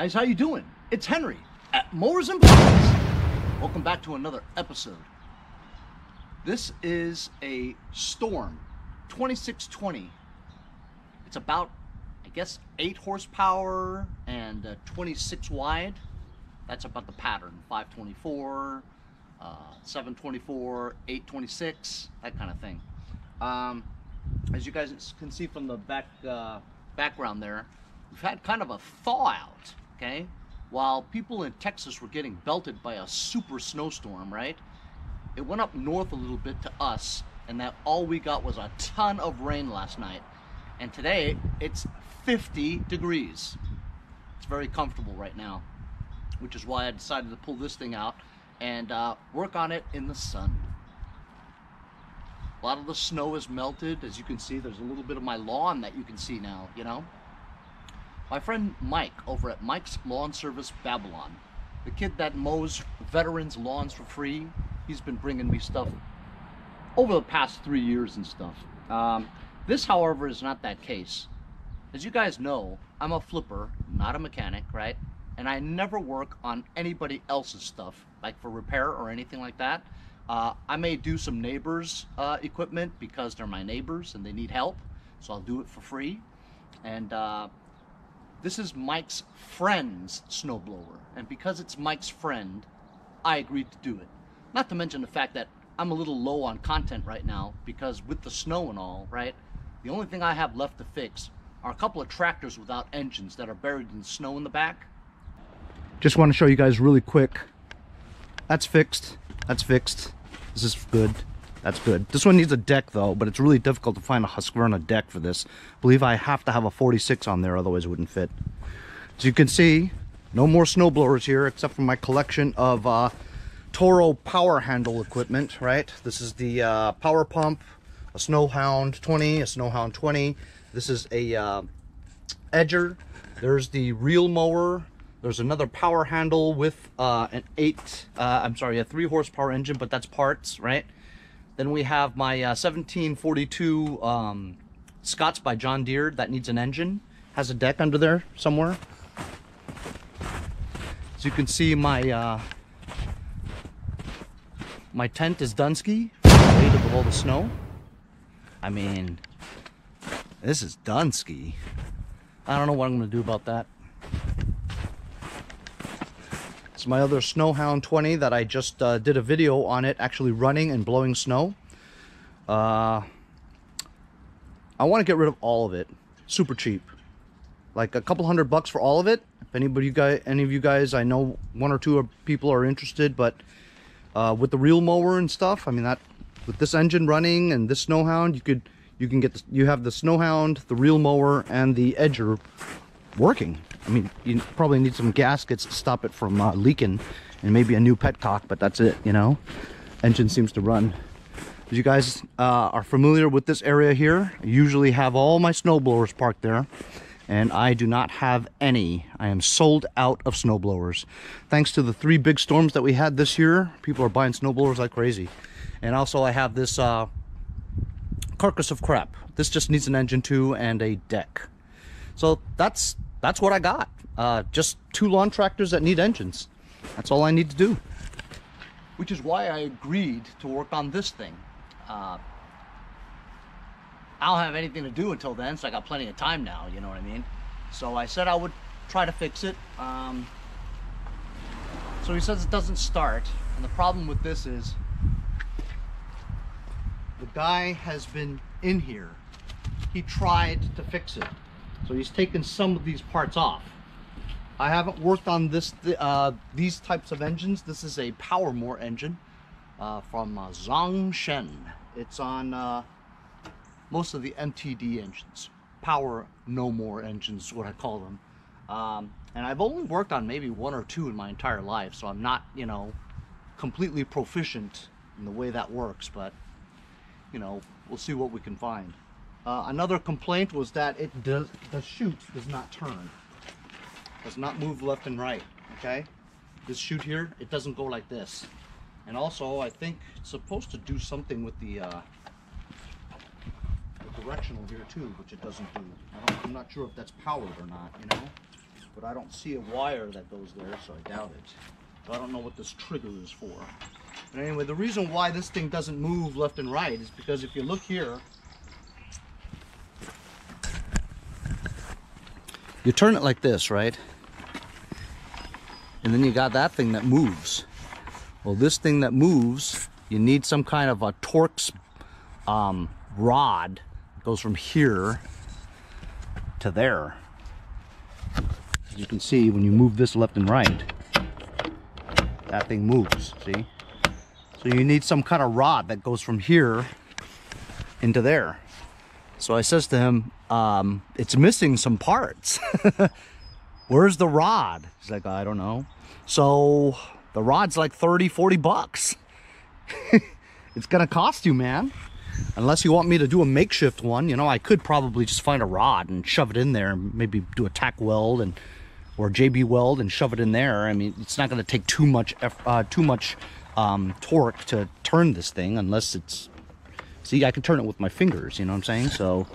guys, how you doing? It's Henry at Mowers and Blowers. Welcome back to another episode. This is a Storm 2620. It's about, I guess, 8 horsepower and uh, 26 wide. That's about the pattern. 524, uh, 724, 826, that kind of thing. Um, as you guys can see from the back uh, background there, we've had kind of a thaw out, okay? While people in Texas were getting belted by a super snowstorm, right? It went up north a little bit to us, and that all we got was a ton of rain last night. And today, it's 50 degrees. It's very comfortable right now, which is why I decided to pull this thing out and uh, work on it in the sun. A lot of the snow is melted. As you can see, there's a little bit of my lawn that you can see now, you know? My friend Mike over at Mike's Lawn Service Babylon, the kid that mows veterans' lawns for free, he's been bringing me stuff over the past three years and stuff. Um, this, however, is not that case. As you guys know, I'm a flipper, not a mechanic, right? And I never work on anybody else's stuff, like for repair or anything like that. Uh, I may do some neighbors' uh, equipment because they're my neighbors and they need help, so I'll do it for free. And uh, this is Mike's friend's snowblower, and because it's Mike's friend, I agreed to do it. Not to mention the fact that I'm a little low on content right now because with the snow and all, right? The only thing I have left to fix are a couple of tractors without engines that are buried in snow in the back. Just want to show you guys really quick. That's fixed. That's fixed. This is good. That's good. This one needs a deck though, but it's really difficult to find a Husqvarna deck for this. I believe I have to have a 46 on there, otherwise it wouldn't fit. As you can see, no more snow blowers here except for my collection of uh, Toro power handle equipment, right? This is the uh, power pump, a Snowhound 20, a Snowhound 20. This is a uh, edger. There's the reel mower. There's another power handle with uh, an eight, uh, I'm sorry, a three horsepower engine, but that's parts, right? Then we have my uh, 1742 um, Scotts by John Deere that needs an engine. Has a deck under there somewhere. As you can see, my uh, my tent is Doneski, weight of all the snow. I mean, this is Doneski. I don't know what I'm gonna do about that. It's my other Snowhound 20 that I just uh, did a video on it actually running and blowing snow. Uh, I want to get rid of all of it. Super cheap. Like a couple hundred bucks for all of it. If anybody guys, any of you guys, I know one or two people are interested, but uh, with the reel mower and stuff, I mean that with this engine running and this Snowhound, you could you can get the, you have the Snowhound, the reel mower, and the edger working. I mean, you probably need some gaskets to stop it from uh, leaking and maybe a new petcock, but that's it, you know? Engine seems to run. As you guys uh, are familiar with this area here, I usually have all my snowblowers parked there and I do not have any. I am sold out of snowblowers. Thanks to the three big storms that we had this year, people are buying snowblowers like crazy. And also I have this uh, carcass of crap. This just needs an engine too and a deck. So that's that's what I got. Uh, just two lawn tractors that need engines. That's all I need to do. Which is why I agreed to work on this thing. Uh, I don't have anything to do until then, so I got plenty of time now, you know what I mean? So I said I would try to fix it. Um, so he says it doesn't start, and the problem with this is the guy has been in here. He tried to fix it. So he's taken some of these parts off. I haven't worked on this uh, these types of engines. This is a Powermore engine uh, from uh, Zongshen. It's on uh, most of the MTD engines. Power No More engines is what I call them. Um, and I've only worked on maybe one or two in my entire life, so I'm not, you know, completely proficient in the way that works, but, you know, we'll see what we can find. Uh, another complaint was that it does the chute does not turn, does not move left and right. Okay, this chute here it doesn't go like this, and also I think it's supposed to do something with the, uh, the directional here too, which it doesn't do. I am not sure if that's powered or not. You know. but I don't see a wire that goes there, so I doubt it. So I don't know what this trigger is for. But anyway, the reason why this thing doesn't move left and right is because if you look here, you turn it like this, right? And then you got that thing that moves. Well, this thing that moves, you need some kind of a Torx um, rod. It goes from here to there. As you can see, when you move this left and right, that thing moves, see? So you need some kind of rod that goes from here into there. So I says to him, um, it's missing some parts. Where's the rod? He's like, I don't know. So the rod's like 30, 40 bucks. it's gonna cost you, man. Unless you want me to do a makeshift one, you know, I could probably just find a rod and shove it in there and maybe do a tack weld and or JB weld and shove it in there. I mean, it's not to take too much uh, too much um, torque to turn this thing unless it's see I can turn it with my fingers you know what I'm saying so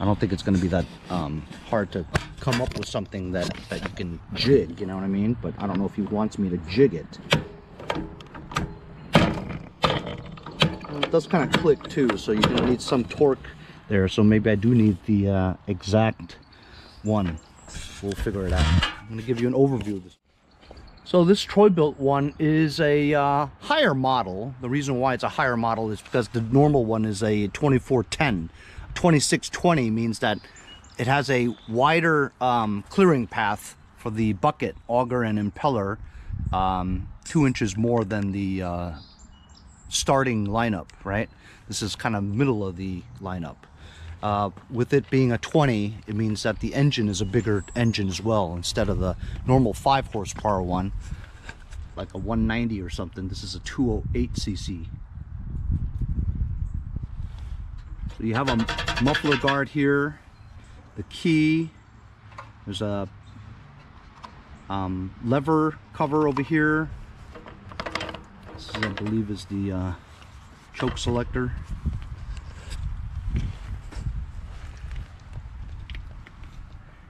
I don't think it's going to be that um, hard to come up with something that that you can jig you know what I mean? But I don't know if he wants me to jig it. It does kind of click too so you're going to need some torque there so maybe I do need the uh, exact one. We'll figure it out. I'm going to give you an overview of this. So this Troy-Bilt one is a uh, higher model. The reason why it's a higher model is because the normal one is a 2410. 2620 means that it has a wider um, clearing path for the bucket, auger, and impeller, um, two inches more than the uh, starting lineup, right? This is kind of middle of the lineup. Uh, with it being a 20, it means that the engine is a bigger engine as well. Instead of the normal 5 horsepower one, like a 190 or something, this is a 208 So you have a muffler guard here, the key, there's a um, lever cover over here. This is, I believe is the uh, choke selector.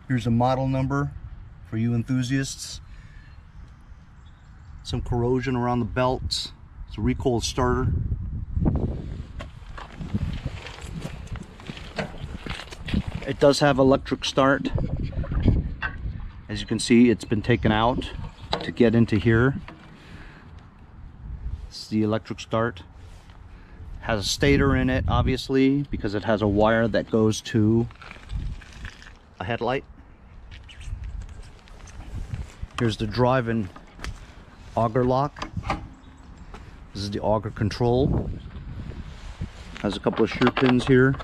Here's a model number for you enthusiasts. Some corrosion around the belts. It's a recoil starter. Does have electric start. As you can see, it's been taken out to get into here. This is the electric start. Has a stator in it, obviously, because it has a wire that goes to a headlight. Here's the driving auger lock. This is the auger control. Has a couple of shear pins here.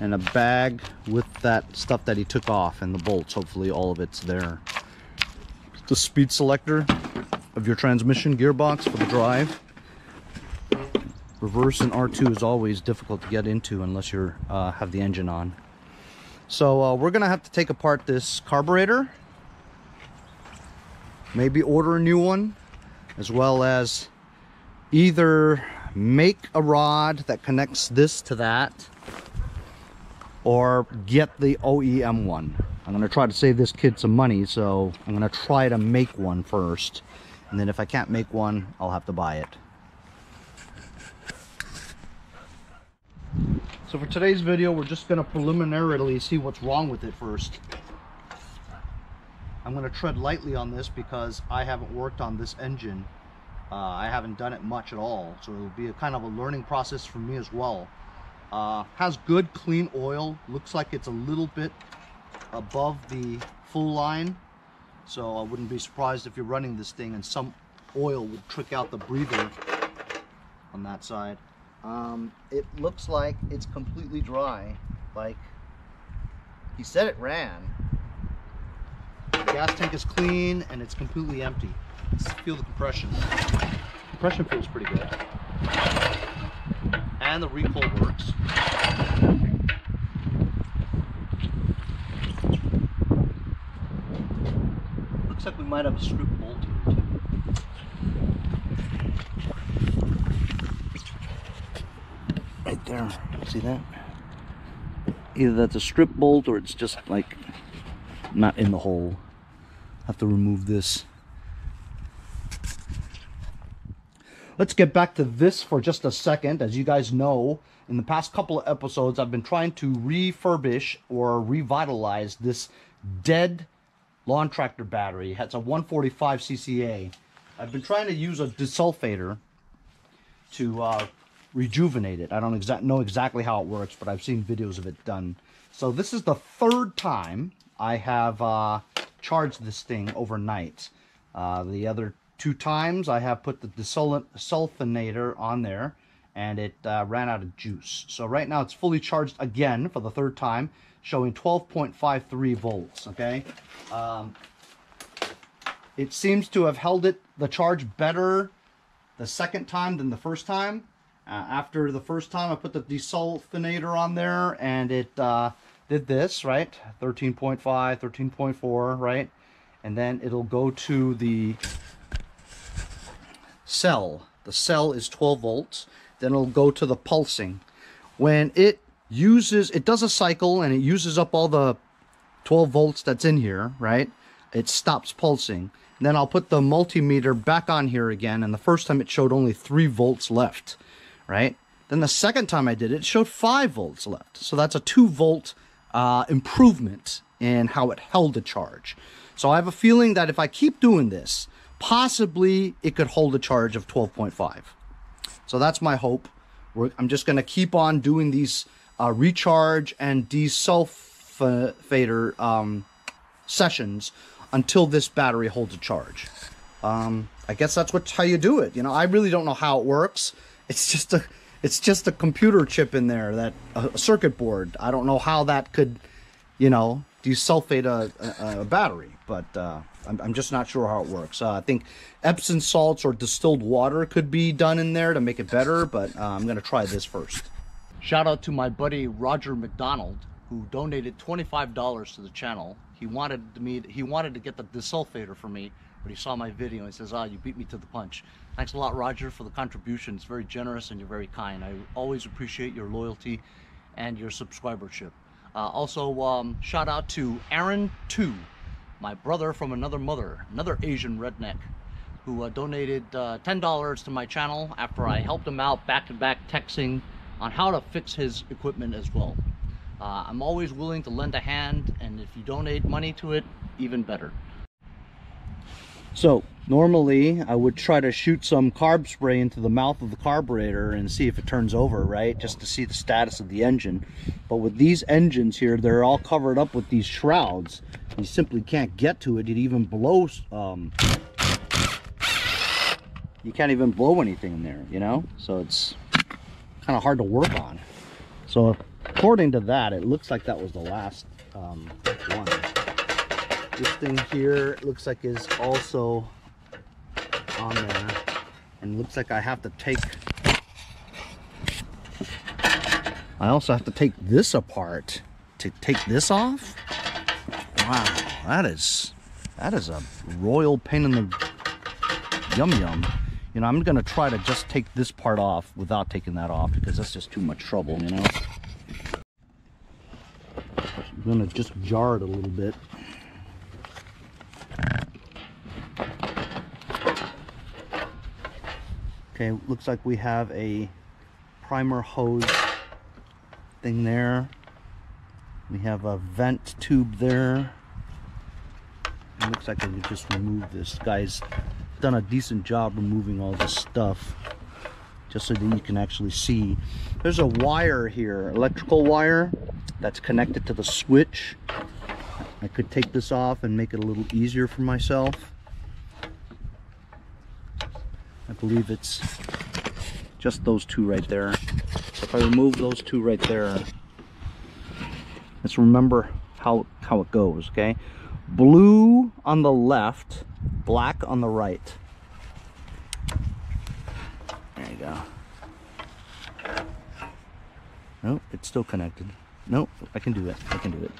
And a bag with that stuff that he took off and the bolts. Hopefully all of it's there. The speed selector of your transmission gearbox for the drive. Reverse and R2 is always difficult to get into unless you uh, have the engine on. So uh, we're gonna have to take apart this carburetor maybe order a new one as well as either make a rod that connects this to that or get the OEM one. I'm gonna try to save this kid some money so I'm gonna try to make one first and then if I can't make one I'll have to buy it. So for today's video we're just gonna preliminarily see what's wrong with it first. I'm going to tread lightly on this because I haven't worked on this engine. Uh, I haven't done it much at all, so it'll be a kind of a learning process for me as well. Uh, has good clean oil, looks like it's a little bit above the full line, so I wouldn't be surprised if you're running this thing and some oil would trick out the breather on that side. Um, it looks like it's completely dry, like he said it ran, the gas tank is clean and it's completely empty. Let's feel the compression. Compression feels pretty good. And the recoil works. Looks like we might have a strip bolt here too. Right there, see that? Either that's a strip bolt or it's just like not in the hole. Have to remove this. Let's get back to this for just a second. As you guys know, in the past couple of episodes, I've been trying to refurbish or revitalize this dead lawn tractor battery. It's a 145 CCA. I've been trying to use a desulfator to uh, rejuvenate it. I don't exa know exactly how it works, but I've seen videos of it done. So this is the third time I have uh, charged this thing overnight. Uh, the other two times I have put the desulfonator on there and it uh, ran out of juice. So right now it's fully charged again for the third time, showing 12.53 volts, okay? Um, it seems to have held it, the charge better the second time than the first time. Uh, after the first time I put the desulfonator on there and it uh, did this, right? 13.5, 13.4, right? And then it'll go to the cell. The cell is 12 volts. Then it'll go to the pulsing. When it uses, it does a cycle and it uses up all the 12 volts that's in here, right? It stops pulsing. Then I'll put the multimeter back on here again. And the first time it showed only 3 volts left, right? Then the second time I did it, it showed 5 volts left. So that's a 2 volt uh, improvement in how it held the charge. So I have a feeling that if I keep doing this, possibly it could hold a charge of 12.5. So that's my hope. We're, I'm just going to keep on doing these uh, recharge and desulfator um, sessions until this battery holds a charge. Um, I guess that's what how you do it. You know, I really don't know how it works. It's just a it's just a computer chip in there that a, circuit board. I don't know how that could, you know, desulfate a, a, a battery, but uh, I'm, I'm, just not sure how it works. Uh, I think Epsom salts or distilled water could be done in there to make it better, but uh, I'm going to try this first. Shout out to my buddy Roger McDonald who donated $25 to the channel. He wanted me he wanted to get the desulfator for me, but he saw my video and he says, "Ah, oh, you beat me to the punch." Thanks a lot, Roger, for the contribution. It's very generous and you're very kind. I always appreciate your loyalty and your subscribership. Uh, also, um, shout out to Aaron 2, my brother from another mother, another Asian redneck, who uh, donated uh, $10 to my channel after I helped him out back-to-back -back texting on how to fix his equipment as well. Uh, I'm always willing to lend a hand, and if you donate money to it, even better. So normally I would try to shoot some carb spray into the mouth of the carburetor and see if it turns over, right? Just to see the status of the engine. But with these engines here, they're all covered up with these shrouds. You simply can't get to it. It even blows. Um, you can't even blow anything in there, you know? So it's kind of hard to work on. So according to that, it looks like that was the last um, one. This thing here looks like is also on there. And looks like I have to take... I also have to take this apart to take this off. Wow, that is that is a royal pain in the yum yum. You know, I'm gonna try to just take this part off without taking that off because that's just too much trouble, you know. I'm gonna just jar it a little bit. Okay, looks like we have a primer hose thing there. We have a vent tube there. It looks like I just remove this. Guy's done a decent job removing all this stuff just so that you can actually see. There's a wire here, electrical wire, that's connected to the switch. I could take this off and make it a little easier for myself. I believe it's just those two right there. So if I remove those two right there, let's remember how, how it goes, okay? Blue on the left, black on the right. There you go. Nope, it's still connected. Nope, I can do it. I can do it.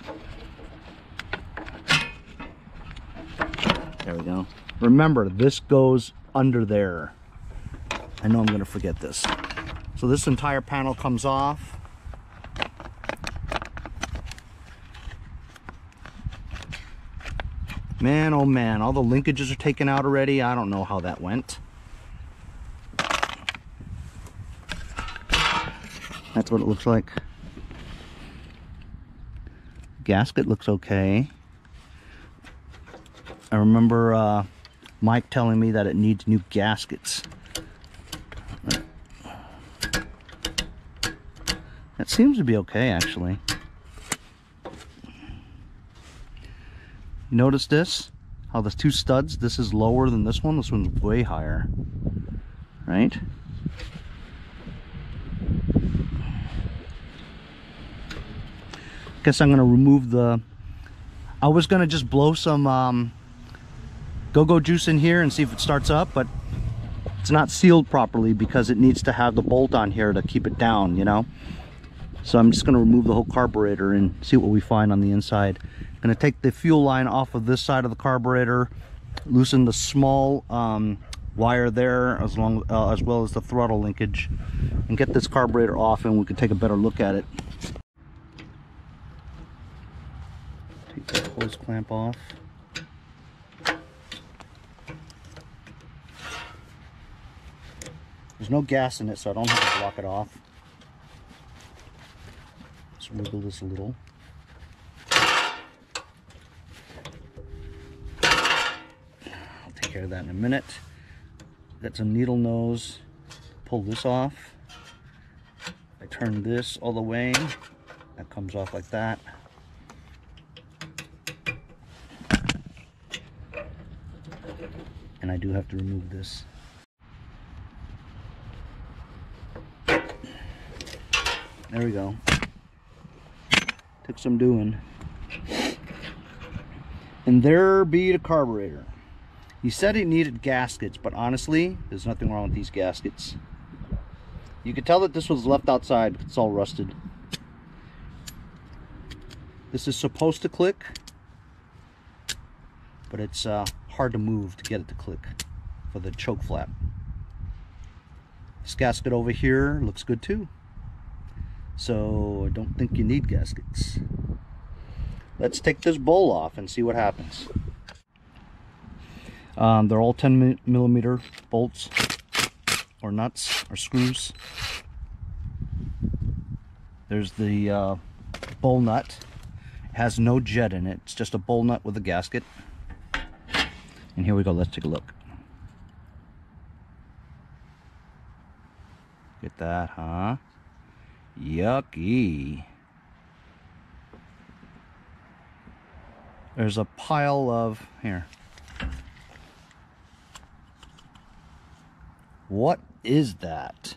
There we go. Remember, this goes under there. I know I'm going to forget this. So this entire panel comes off. Man, oh man, all the linkages are taken out already. I don't know how that went. That's what it looks like. Gasket looks okay. I remember uh, Mike telling me that it needs new gaskets. That seems to be okay, actually. Notice this? How the two studs, this is lower than this one. This one's way higher. Right? Guess I'm gonna remove the... I was gonna just blow some um, go-go juice in here and see if it starts up, but it's not sealed properly because it needs to have the bolt on here to keep it down, you know? So I'm just gonna remove the whole carburetor and see what we find on the inside. I'm gonna take the fuel line off of this side of the carburetor, loosen the small um, wire there as long uh, as well as the throttle linkage and get this carburetor off and we can take a better look at it. Take that hose clamp off. There's no gas in it so I don't have to block it off. Let's wiggle this a little. I'll take care of that in a minute. Got some needle nose. Pull this off. I turn this all the way. That comes off like that. And I do have to remove this. There we go. Took some doing. And there be the carburetor. He said it needed gaskets, but honestly, there's nothing wrong with these gaskets. You could tell that this was left outside. It's all rusted. This is supposed to click, but it's uh, hard to move to get it to click for the choke flap. This gasket over here looks good too. So I don't think you need gaskets. Let's take this bowl off and see what happens. Um, they're all 10 millimeter bolts or nuts or screws. There's the uh, bowl nut. It has no jet in it. It's just a bowl nut with a gasket. And here we go. Let's take a look. Get that, huh? Yucky. There's a pile of, here. What is that?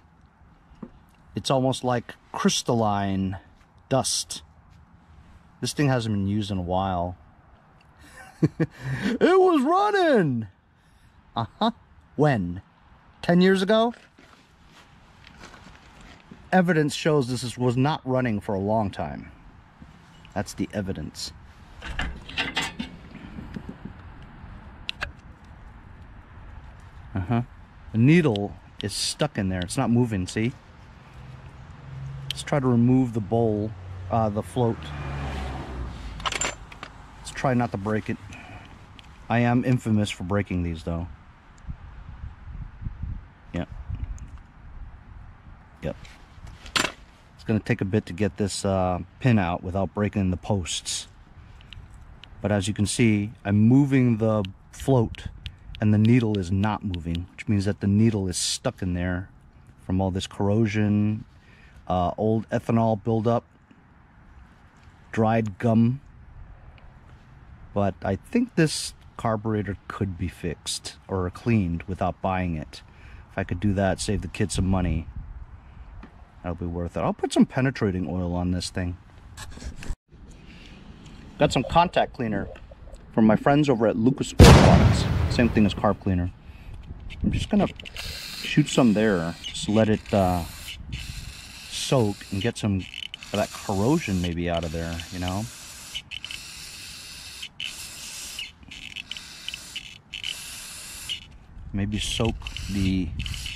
It's almost like crystalline dust. This thing hasn't been used in a while. it was running! Uh-huh. When? 10 years ago? Evidence shows this is, was not running for a long time. That's the evidence. Uh-huh. The needle is stuck in there. It's not moving, see? Let's try to remove the bowl, uh, the float. Let's try not to break it. I am infamous for breaking these, though. Yep. Yep. Going to take a bit to get this uh, pin out without breaking the posts. But as you can see, I'm moving the float and the needle is not moving, which means that the needle is stuck in there from all this corrosion, uh, old ethanol buildup, dried gum. But I think this carburetor could be fixed or cleaned without buying it. If I could do that, save the kids some money, that'll be worth it. I'll put some penetrating oil on this thing. Got some contact cleaner from my friends over at Lucas Oil Products. Same thing as carb cleaner. I'm just gonna shoot some there. Just let it uh, soak and get some of that corrosion maybe out of there, you know? Maybe soak the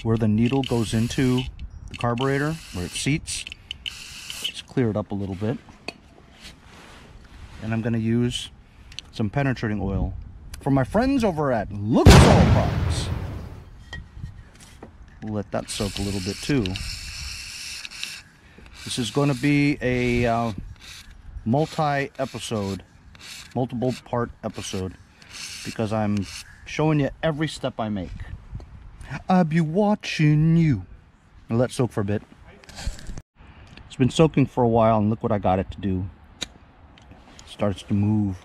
where the needle goes into the carburetor, where it seats. Just clear it up a little bit. And I'm gonna use some penetrating oil from my friends over at Lucas Oil Products. We'll let that soak a little bit too. This is going to be a uh, multi-episode, multiple part episode because I'm showing you every step I make. I'll be watching you. I'll let soak for a bit. It's been soaking for a while and look what I got it to do. starts to move.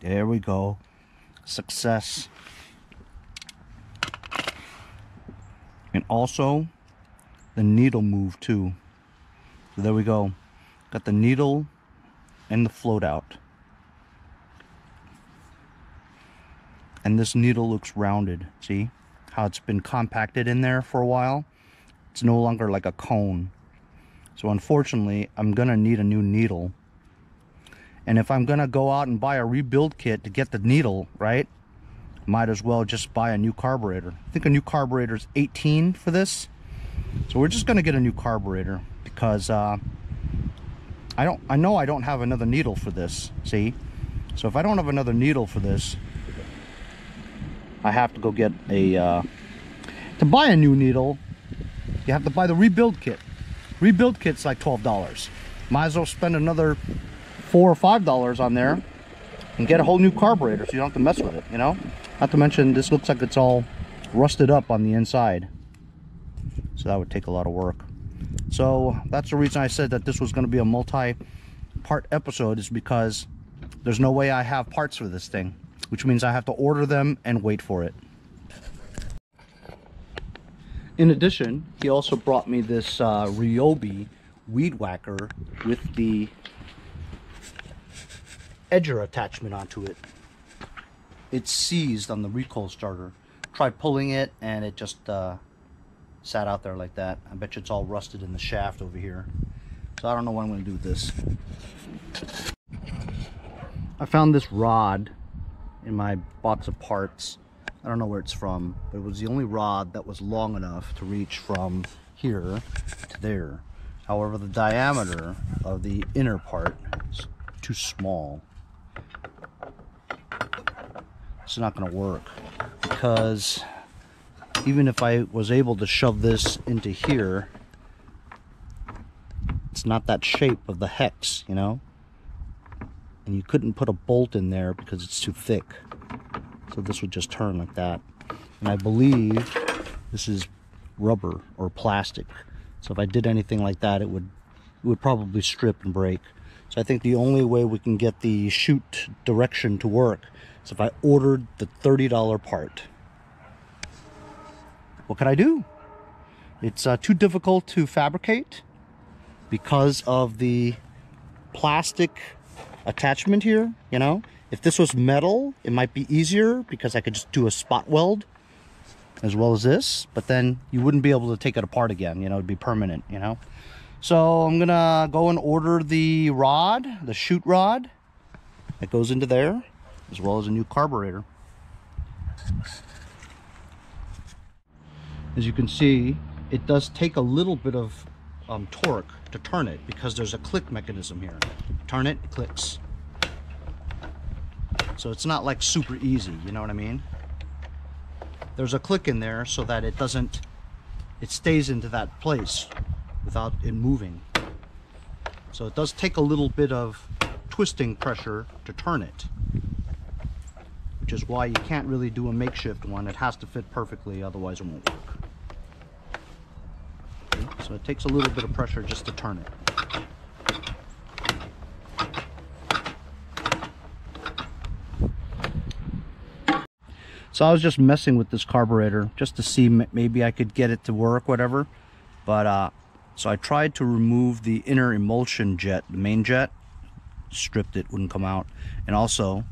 There we go. Success. And also, the needle moved too. So there we go. Got the needle and the float out. And this needle looks rounded. See how it's been compacted in there for a while? It's no longer like a cone. So unfortunately, I'm gonna need a new needle and if I'm gonna go out and buy a rebuild kit to get the needle, right? Might as well just buy a new carburetor. I think a new carburetor is 18 for this. So we're just gonna get a new carburetor because uh, I don't I know I don't have another needle for this, see? So if I don't have another needle for this, I have to go get a uh, to buy a new needle, you have to buy the rebuild kit. Rebuild kit's like $12. Might as well spend another four or five dollars on there and get a whole new carburetor so you don't have to mess with it you know not to mention this looks like it's all rusted up on the inside so that would take a lot of work so that's the reason I said that this was going to be a multi-part episode is because there's no way I have parts for this thing which means I have to order them and wait for it in addition he also brought me this uh, Ryobi weed whacker with the edger attachment onto it. It's seized on the recoil starter. Tried pulling it and it just uh, sat out there like that. I bet you it's all rusted in the shaft over here. So I don't know what I'm going to do with this. I found this rod in my box of parts. I don't know where it's from, but it was the only rod that was long enough to reach from here to there. However, the diameter of the inner part is too small it's not going to work because even if I was able to shove this into here it's not that shape of the hex you know and you couldn't put a bolt in there because it's too thick. So this would just turn like that. And I believe this is rubber or plastic. So if I did anything like that it would it would probably strip and break. So I think the only way we can get the chute direction to work is if I ordered the $30 part, what could I do? It's uh, too difficult to fabricate because of the plastic attachment here, you know? If this was metal, it might be easier because I could just do a spot weld as well as this, but then you wouldn't be able to take it apart again, you know, it'd be permanent, you know? So I'm gonna go and order the rod, the chute rod that goes into there as well as a new carburetor. As you can see, it does take a little bit of um, torque to turn it because there's a click mechanism here. Turn it, it clicks. So it's not like super easy, you know what I mean? There's a click in there so that it doesn't, it stays into that place without it moving. So it does take a little bit of twisting pressure to turn it which is why you can't really do a makeshift one. It has to fit perfectly, otherwise it won't work. So it takes a little bit of pressure just to turn it. So I was just messing with this carburetor just to see maybe I could get it to work, whatever. But uh, so I tried to remove the inner emulsion jet, the main jet, stripped it, wouldn't come out. And also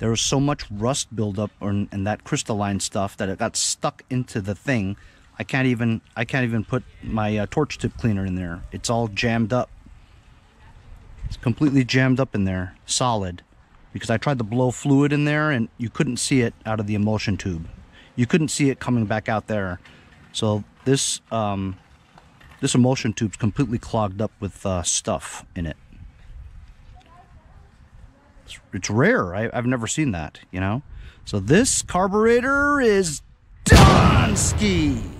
there was so much rust buildup and, and that crystalline stuff that it got stuck into the thing. I can't even I can't even put my uh, torch tip cleaner in there. It's all jammed up. It's completely jammed up in there, solid, because I tried to blow fluid in there and you couldn't see it out of the emulsion tube. You couldn't see it coming back out there. So this um, this emulsion tube's completely clogged up with uh, stuff in it. It's, it's rare. I, I've never seen that, you know? So this carburetor is Doneski.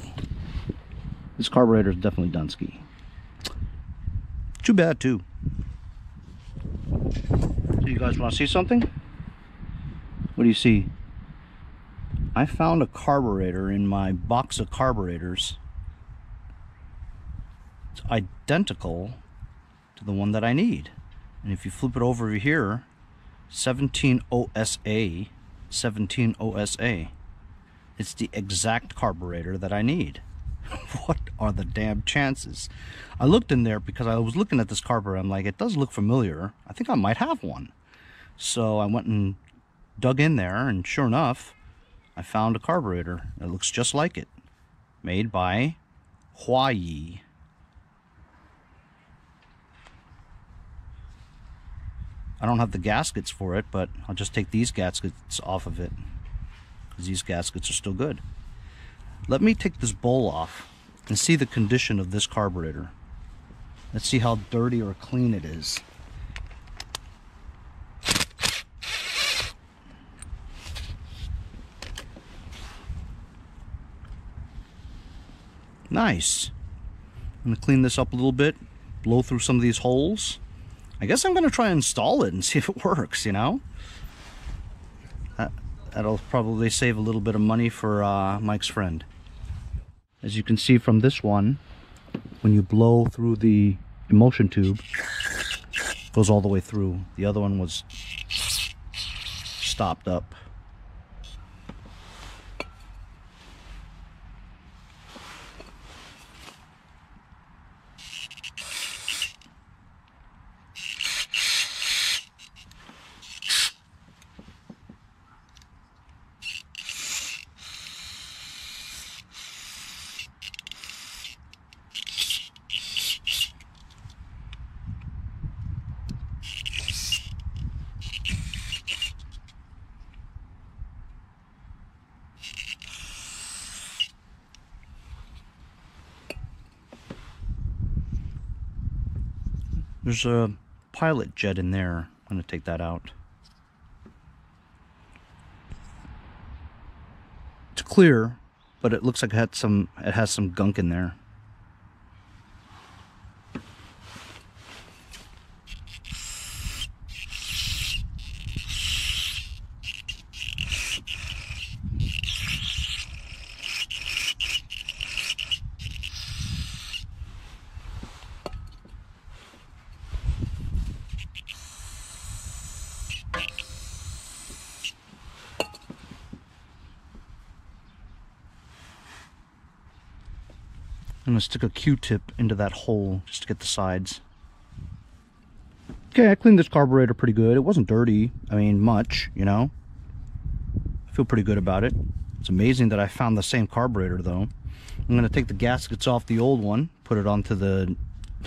This carburetor is definitely Doneski. Too bad, too. So you guys want to see something? What do you see? I found a carburetor in my box of carburetors. It's identical to the one that I need. And if you flip it over here, 17 OSA, 17 OSA. It's the exact carburetor that I need. what are the damn chances? I looked in there because I was looking at this carburetor. I'm like, it does look familiar. I think I might have one. So I went and dug in there, and sure enough, I found a carburetor that looks just like it, made by Huayi. I don't have the gaskets for it, but I'll just take these gaskets off of it because these gaskets are still good. Let me take this bowl off and see the condition of this carburetor. Let's see how dirty or clean it is. Nice. I'm to clean this up a little bit, blow through some of these holes. I guess I'm going to try and install it and see if it works, you know? That, that'll probably save a little bit of money for uh, Mike's friend. As you can see from this one, when you blow through the emulsion tube, goes all the way through. The other one was stopped up. A pilot jet in there. I'm going to take that out. It's clear, but it looks like it had some it has some gunk in there. I'm gonna stick a Q-tip into that hole just to get the sides. Okay, I cleaned this carburetor pretty good. It wasn't dirty, I mean, much, you know. I feel pretty good about it. It's amazing that I found the same carburetor though. I'm gonna take the gaskets off the old one, put it onto the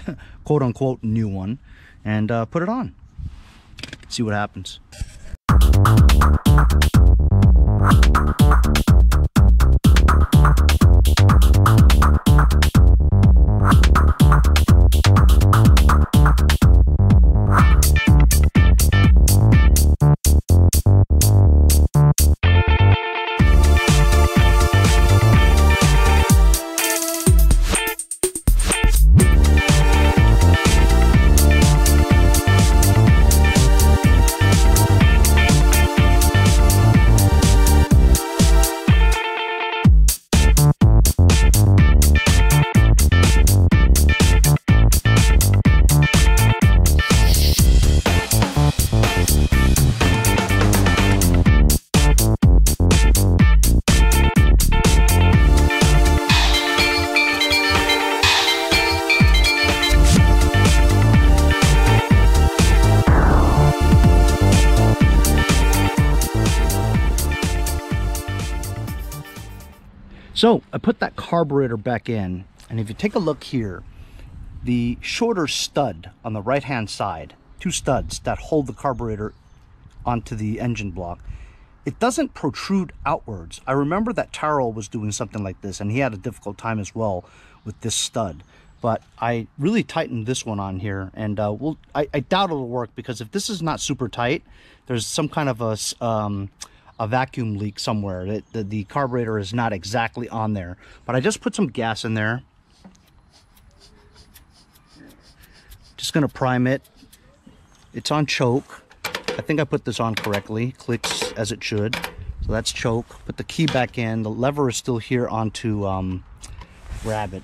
quote-unquote new one, and uh, put it on. See what happens. So I put that carburetor back in, and if you take a look here, the shorter stud on the right hand side, two studs that hold the carburetor onto the engine block, it doesn't protrude outwards. I remember that Taryl was doing something like this, and he had a difficult time as well with this stud. but I really tightened this one on here and uh, we'll, I, I doubt it'll work because if this is not super tight, there's some kind of a, um, a vacuum leak somewhere. It, the, the carburetor is not exactly on there, but I just put some gas in there. Just gonna prime it. It's on choke. I think I put this on correctly. Clicks as it should. So that's choke. Put the key back in. The lever is still here onto um, grab it.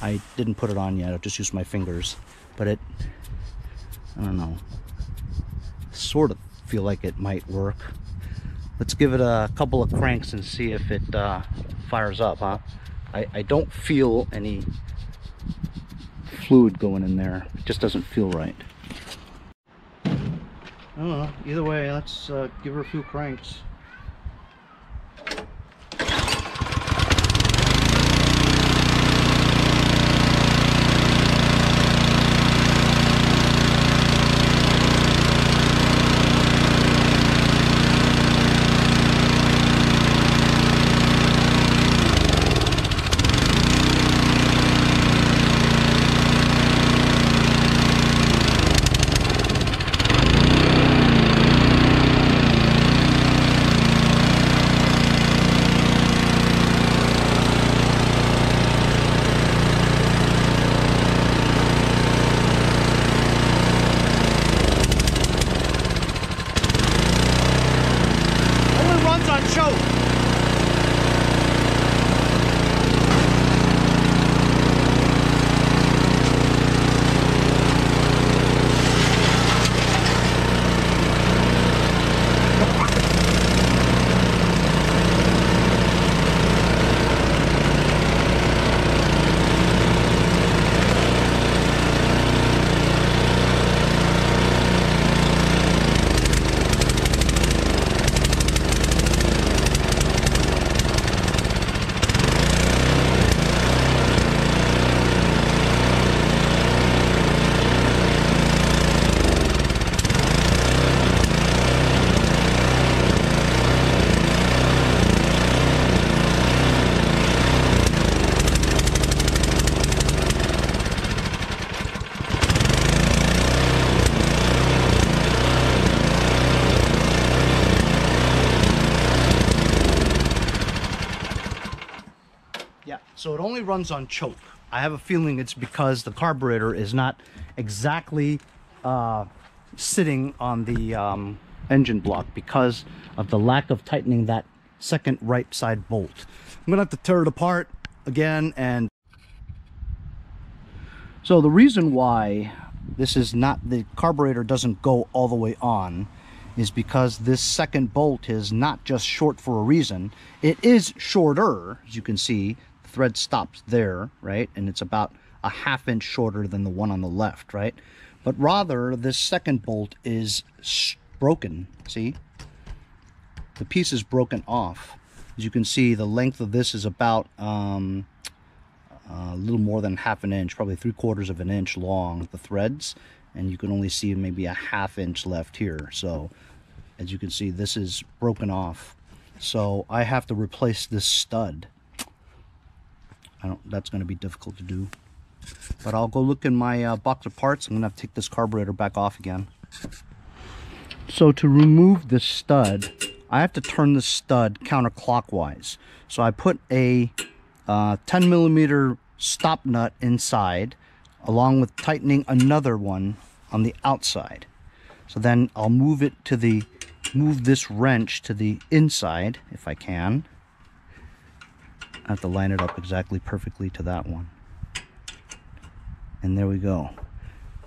I didn't put it on yet. I just used my fingers. But it, I don't know. Sort of feel like it might work. Let's give it a couple of cranks and see if it uh, fires up, huh? I, I don't feel any fluid going in there. It just doesn't feel right. I don't know. Either way, let's uh, give her a few cranks. So it only runs on choke. I have a feeling it's because the carburetor is not exactly uh, sitting on the um, engine block because of the lack of tightening that second right side bolt. I'm gonna have to tear it apart again and so the reason why this is not the carburetor doesn't go all the way on is because this second bolt is not just short for a reason. It is shorter, as you can see, thread stops there, right? And it's about a half inch shorter than the one on the left, right? But rather, this second bolt is broken, see? The piece is broken off. As you can see, the length of this is about um, a little more than half an inch, probably three quarters of an inch long, the threads, and you can only see maybe a half inch left here. So, as you can see, this is broken off. So I have to replace this stud. I don't. That's going to be difficult to do. But I'll go look in my uh, box of parts. I'm going to have to take this carburetor back off again. So to remove this stud, I have to turn the stud counterclockwise. So I put a uh, 10 millimeter stop nut inside along with tightening another one on the outside. So then I'll move it to the, move this wrench to the inside if I can. Have to line it up exactly perfectly to that one. And there we go.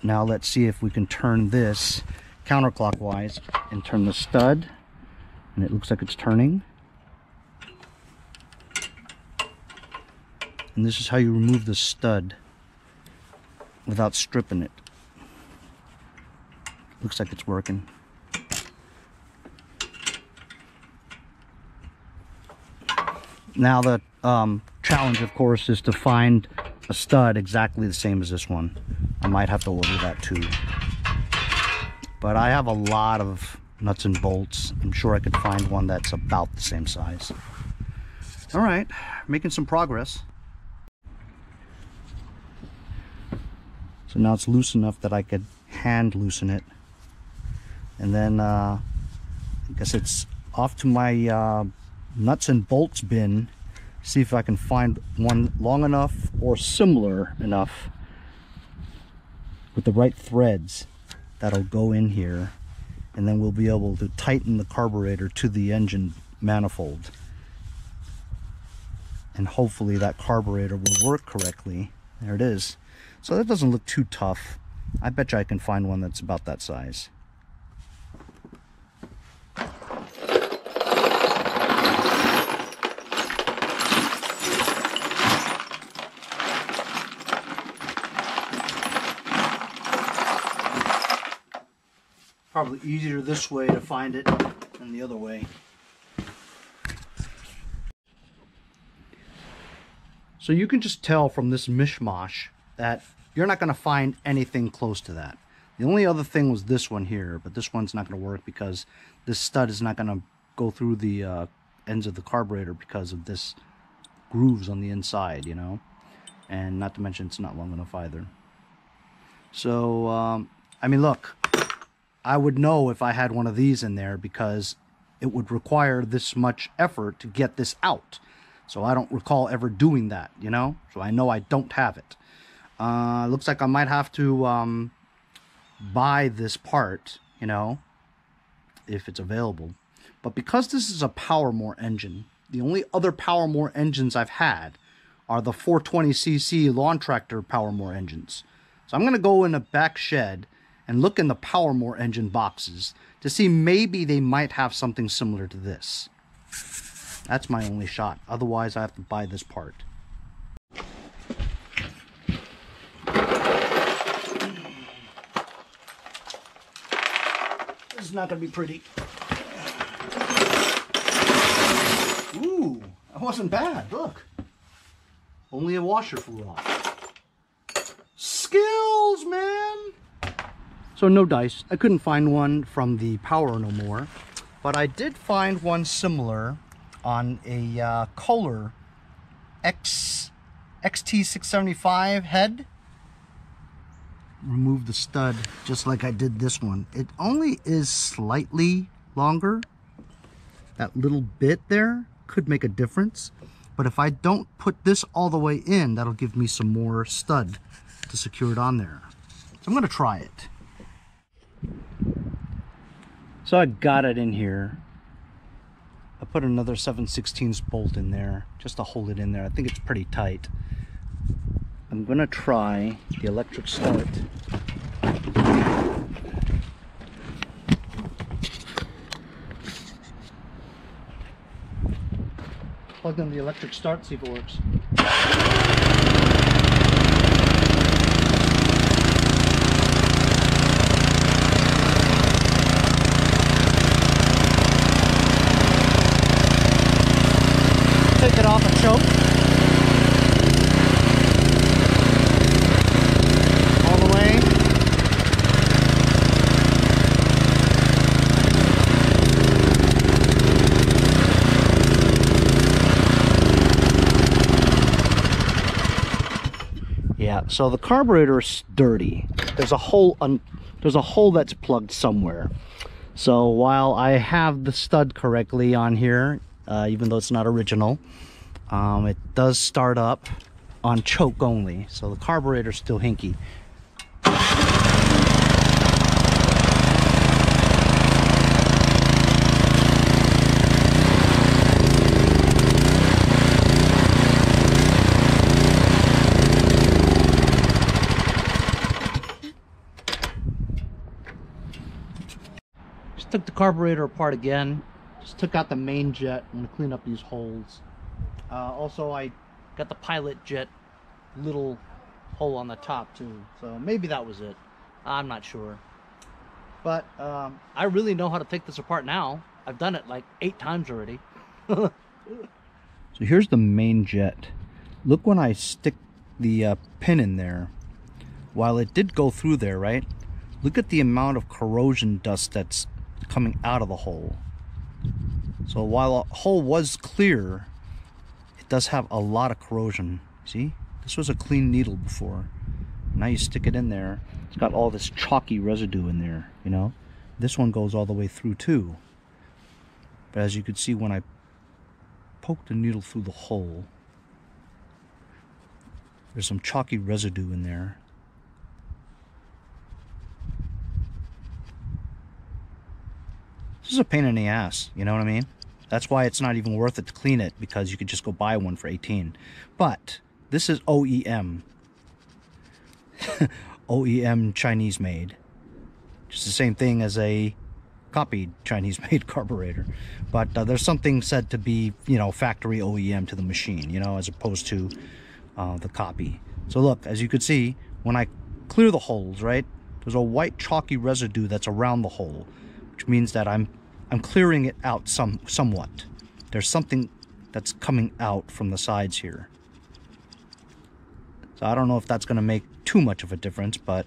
Now let's see if we can turn this counterclockwise and turn the stud. And it looks like it's turning. And this is how you remove the stud without stripping it. Looks like it's working. Now the um, challenge, of course, is to find a stud exactly the same as this one. I might have to order that too. But I have a lot of nuts and bolts. I'm sure I could find one that's about the same size. All right, making some progress. So now it's loose enough that I could hand loosen it. And then uh, I guess it's off to my uh, nuts and bolts bin. See if I can find one long enough or similar enough with the right threads that'll go in here. And then we'll be able to tighten the carburetor to the engine manifold. And hopefully that carburetor will work correctly. There it is. So that doesn't look too tough. I bet you I can find one that's about that size probably easier this way to find it than the other way So you can just tell from this mishmash that you're not going to find anything close to that. The only other thing was this one here, but this one's not going to work because this stud is not going to go through the uh, ends of the carburetor because of this grooves on the inside, you know? And not to mention it's not long enough either. So, um, I mean, look, I would know if I had one of these in there because it would require this much effort to get this out. So I don't recall ever doing that, you know? So I know I don't have it. Uh, looks like I might have to um, buy this part, you know, if it's available. But because this is a Powermore engine, the only other Powermore engines I've had are the 420cc lawn tractor Powermore engines. So I'm going to go in a back shed and look in the Powermore engine boxes to see maybe they might have something similar to this. That's my only shot. Otherwise, I have to buy this part. This is not going to be pretty. Ooh, that wasn't bad. Look. Only a washer flew off. Skills, man! So no dice. I couldn't find one from the Power No More. But I did find one similar on a uh, Kohler X XT675 head. Remove the stud just like I did this one. It only is slightly longer. That little bit there could make a difference. But if I don't put this all the way in, that'll give me some more stud to secure it on there. So I'm going to try it. So I got it in here. I put another 7 16 bolt in there just to hold it in there. I think it's pretty tight. I'm gonna try the electric start. Plug in the electric start, see if it works. Take it off and choke. All the way. Yeah, so the carburetor is dirty. There's a hole there's a hole that's plugged somewhere. So while I have the stud correctly on here, uh, even though it's not original, um, it does start up on choke only. So the carburetor's still hinky. Just took the carburetor apart again. Just took out the main jet. I'm gonna clean up these holes. Uh, also, I got the pilot jet little hole on the top too. So maybe that was it. I'm not sure. But um, I really know how to take this apart now. I've done it like eight times already. so here's the main jet. Look when I stick the uh, pin in there. While it did go through there, right? Look at the amount of corrosion dust that's coming out of the hole. So while a hole was clear, it does have a lot of corrosion. See? This was a clean needle before. Now you stick it in there. It's got all this chalky residue in there, you know. This one goes all the way through too. But as you can see when I poked the needle through the hole, there's some chalky residue in there. This is a pain in the ass, you know what I mean? That's why it's not even worth it to clean it because you could just go buy one for 18. But this is OEM. OEM Chinese made. Just the same thing as a copied Chinese made carburetor. But uh, there's something said to be, you know, factory OEM to the machine, you know, as opposed to uh, the copy. So look, as you can see, when I clear the holes, right, there's a white chalky residue that's around the hole, which means that I'm I'm clearing it out some somewhat. There's something that's coming out from the sides here. So I don't know if that's going to make too much of a difference, but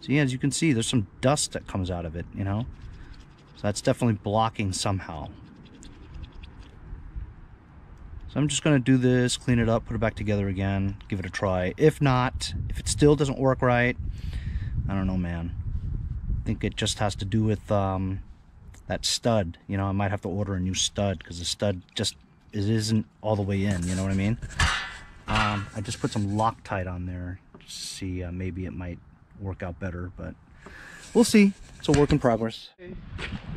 see, as you can see, there's some dust that comes out of it, you know? So that's definitely blocking somehow. So I'm just going to do this, clean it up, put it back together again, give it a try. If not, if it still doesn't work right, I don't know, man. I think it just has to do with um, that stud. You know, I might have to order a new stud because the stud just it isn't all the way in. You know what I mean? Um, I just put some Loctite on there. to See, uh, maybe it might work out better, but we'll see. It's a work in progress.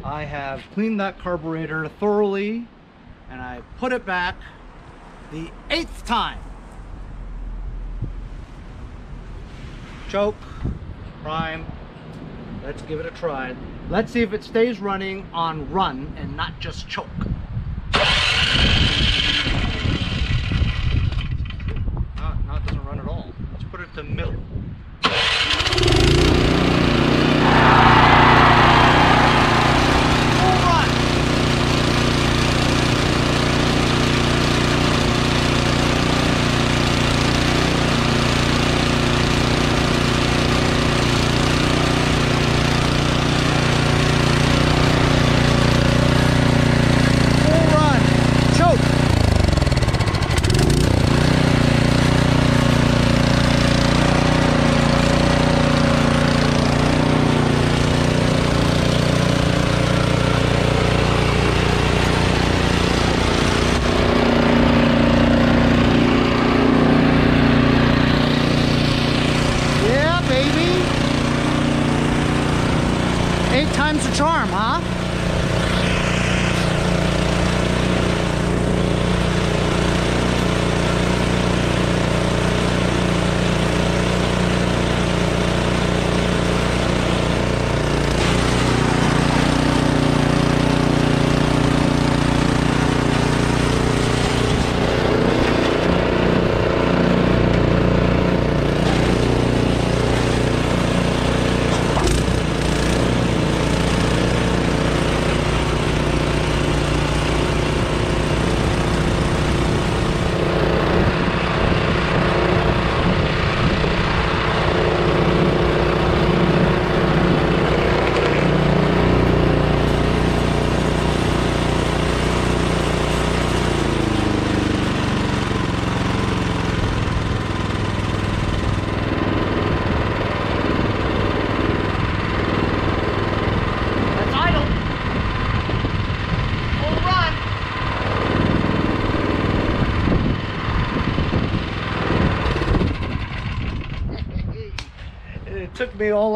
I have cleaned that carburetor thoroughly, and I put it back the eighth time. Choke, prime. Let's give it a try. Let's see if it stays running on run and not just choke. No, no, it doesn't run at all. Let's put it to middle.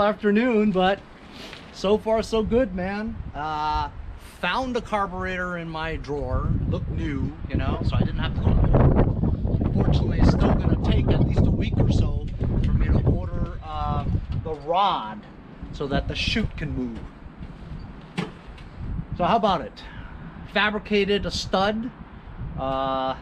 Afternoon, but so far so good, man. Uh, found a carburetor in my drawer, looked new, you know, so I didn't have to go. Unfortunately, it's still to take at least a week or so for me to order uh, the rod so that the chute can move. So how about it? Fabricated a stud, uh,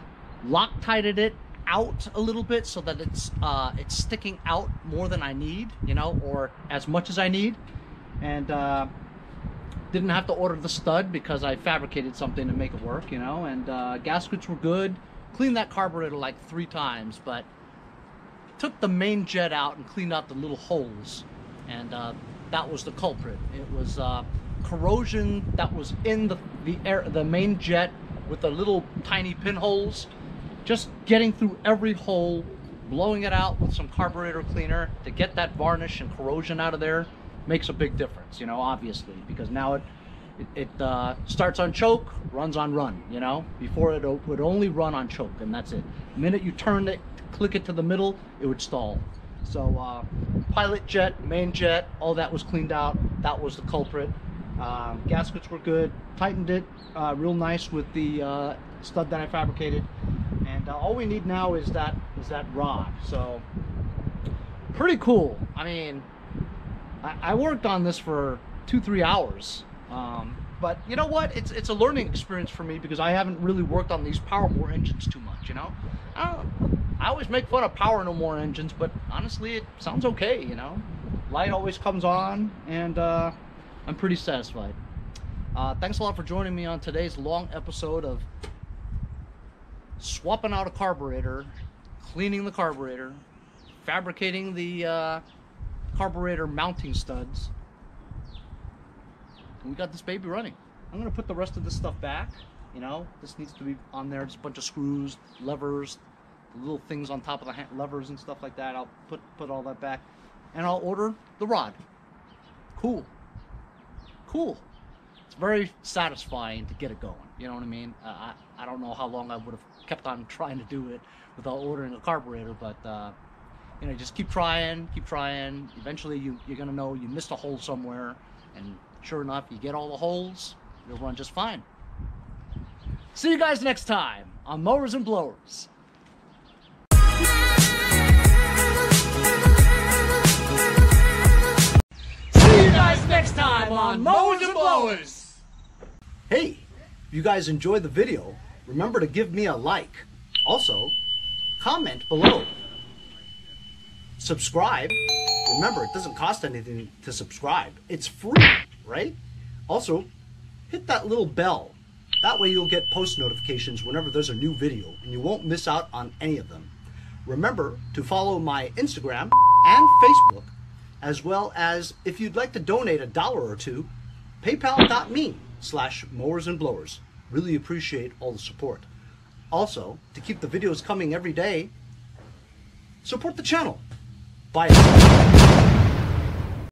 Loctited it out a little bit so that it's uh, it's sticking out more than I need, you know, or as much as I need, and uh, didn't have to order the stud because I fabricated something to make it work, you know. And uh, gaskets were good. Cleaned that carburetor like three times, but took the main jet out and cleaned out the little holes, and uh, that was the culprit. It was uh, corrosion that was in the the air, the main jet with the little tiny pinholes, just getting through every hole blowing it out with some carburetor cleaner to get that varnish and corrosion out of there makes a big difference, you know, obviously, because now it it, it uh, starts on choke, runs on run, you know. Before it would only run on choke, and that's it. The minute you turn it, click it to the middle, it would stall. So uh, pilot jet, main jet, all that was cleaned out. That was the culprit. Um, gaskets were good. Tightened it uh, real nice with the uh, stud that I fabricated. And uh, all we need now is that is that rod. So pretty cool. I mean, I, I worked on this for two three hours. Um, but you know what? It's it's a learning experience for me because I haven't really worked on these Powermore engines too much. You know, I, I always make fun of power no more engines, but honestly, it sounds okay. You know, light always comes on, and uh, I'm pretty satisfied. Uh, thanks a lot for joining me on today's long episode of swapping out a carburetor, cleaning the carburetor, fabricating the uh, carburetor mounting studs. And we got this baby running. I'm gonna put the rest of this stuff back. You know, this needs to be on there. Just a bunch of screws, levers, little things on top of the levers and stuff like that. I'll put put all that back, and I'll order the rod. Cool. Cool. It's very satisfying to get it going. You know what I mean? Uh, I I don't know how long I would have kept on trying to do it without ordering a carburetor, but. Uh, you know, just keep trying, keep trying. Eventually, you, you're gonna know you missed a hole somewhere, and sure enough, you get all the holes, you'll run just fine. See you guys next time on Mowers and Blowers. See you guys next time on Mowers and Blowers. Hey, if you guys enjoyed the video, remember to give me a like. Also, comment below subscribe. Remember, it doesn't cost anything to subscribe. It's free, right? Also, hit that little bell. That way you'll get post notifications whenever there's a new video and you won't miss out on any of them. Remember to follow my Instagram and Facebook, as well as if you'd like to donate a dollar or two, paypal.me slash mowers and blowers. Really appreciate all the support. Also, to keep the videos coming every day, support the channel. Bye.